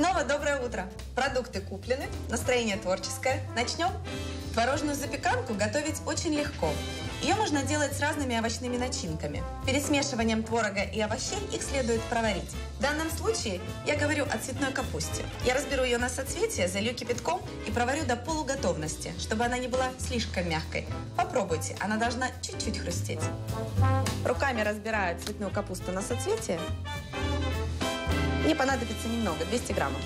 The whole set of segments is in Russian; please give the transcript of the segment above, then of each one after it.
Снова доброе утро. Продукты куплены, настроение творческое. Начнем? Творожную запеканку готовить очень легко. Ее можно делать с разными овощными начинками. Перед смешиванием творога и овощей их следует проварить. В данном случае я говорю о цветной капусте. Я разберу ее на соцветие, залью кипятком и проварю до полуготовности, чтобы она не была слишком мягкой. Попробуйте, она должна чуть-чуть хрустеть. Руками разбираю цветную капусту на соцветие. Мне понадобится немного, 200 граммов.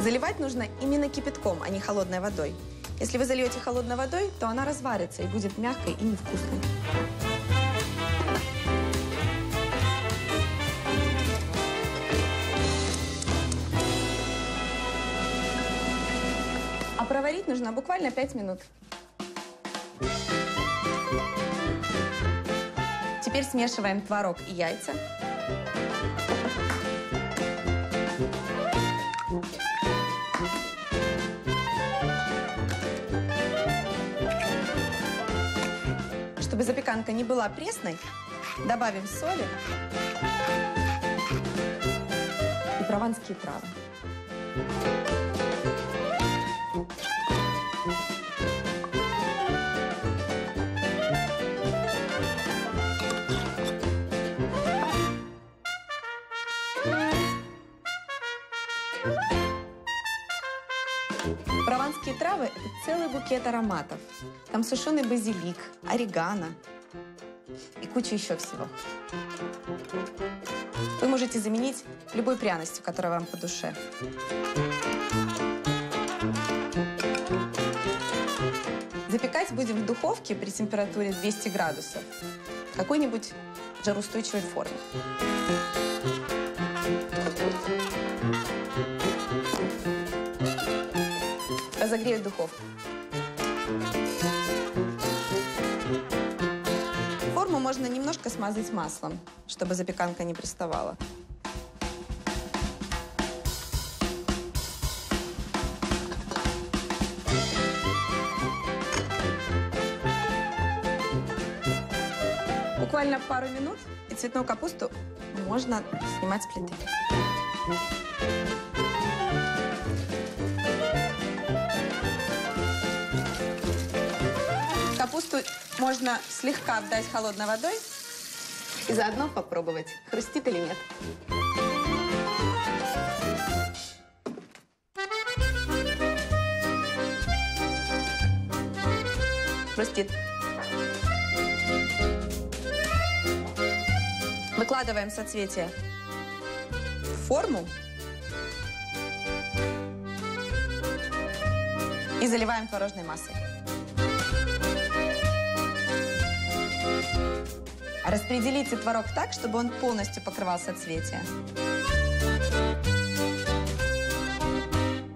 Заливать нужно именно кипятком, а не холодной водой. Если вы зальете холодной водой, то она разварится и будет мягкой и невкусной. А проварить нужно буквально 5 минут. Теперь смешиваем творог и яйца. Чтобы запеканка не была пресной, добавим соли и прованские травы. Прованские травы – это целый букет ароматов. Там сушеный базилик, орегано и куча еще всего. Вы можете заменить любой пряностью, которая вам по душе. Запекать будем в духовке при температуре 200 градусов. Какой-нибудь жароустойчивой форме. Разогрею духовку. Форму можно немножко смазать маслом, чтобы запеканка не приставала. Буквально пару минут, и цветную капусту можно снимать с плиты. Капусту можно слегка обдать холодной водой и заодно попробовать, хрустит или нет. Хрустит. Выкладываем соцветие в форму и заливаем творожной массой. Распределите творог так, чтобы он полностью покрывал соцветие.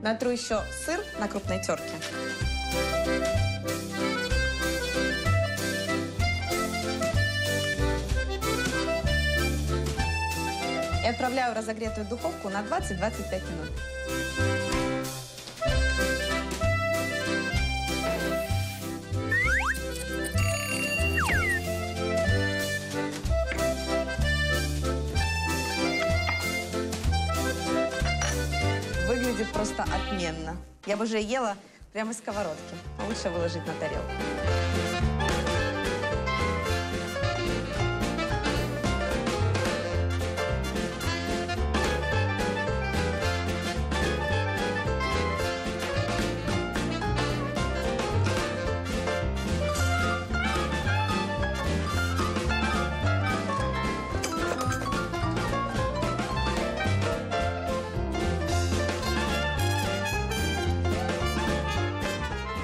Натру еще сыр на крупной терке. И отправляю в разогретую духовку на 20-25 минут. Выглядит просто отменно. Я бы уже ела прямо из сковородки. Лучше выложить на тарелку.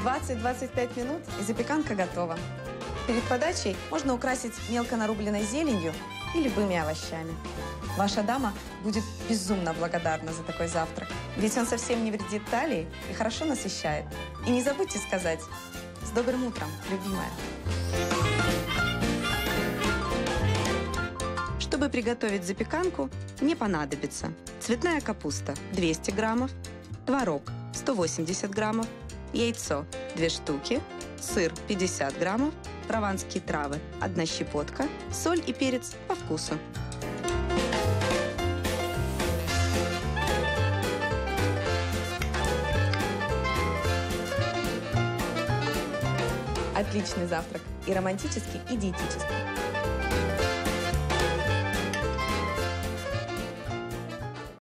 Двадцать 25 минут и запеканка готова. Перед подачей можно украсить мелко нарубленной зеленью и любыми овощами. Ваша дама будет безумно благодарна за такой завтрак, ведь он совсем не вредит талии и хорошо насыщает. И не забудьте сказать «С добрым утром, любимая!» Чтобы приготовить запеканку, мне понадобится цветная капуста 200 граммов, творог 180 граммов, яйцо 2 штуки, сыр 50 граммов, прованские травы 1 щепотка, соль и перец по вкусу. Отличный завтрак. И романтический, и диетический.